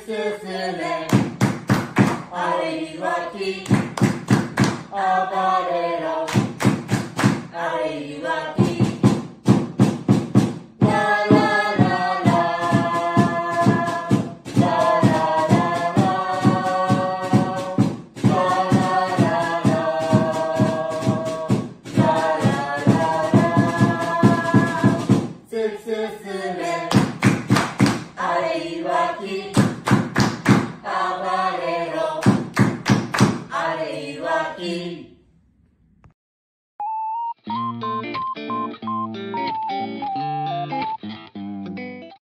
進め愛はき暴れろきめき in.